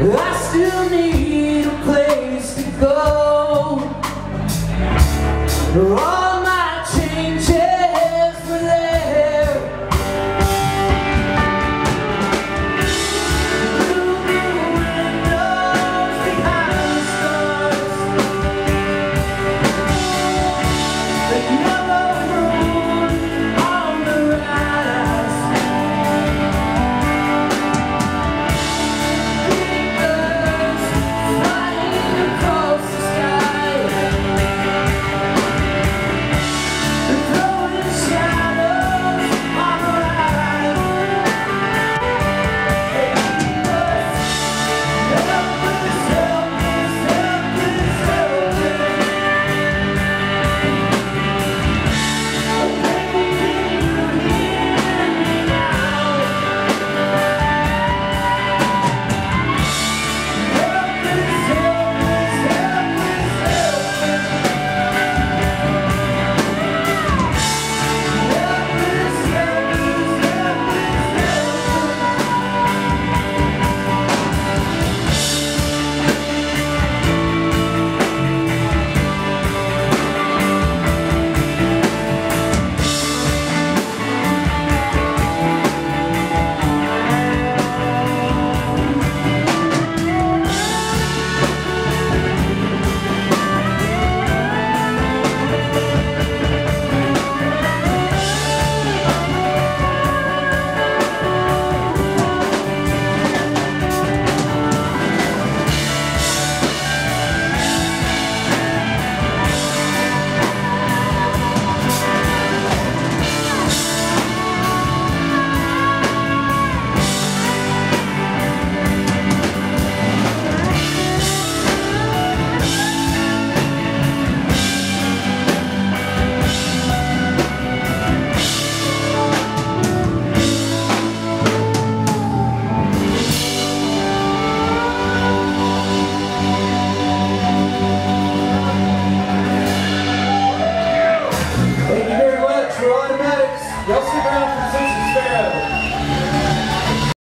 I still need a place to go.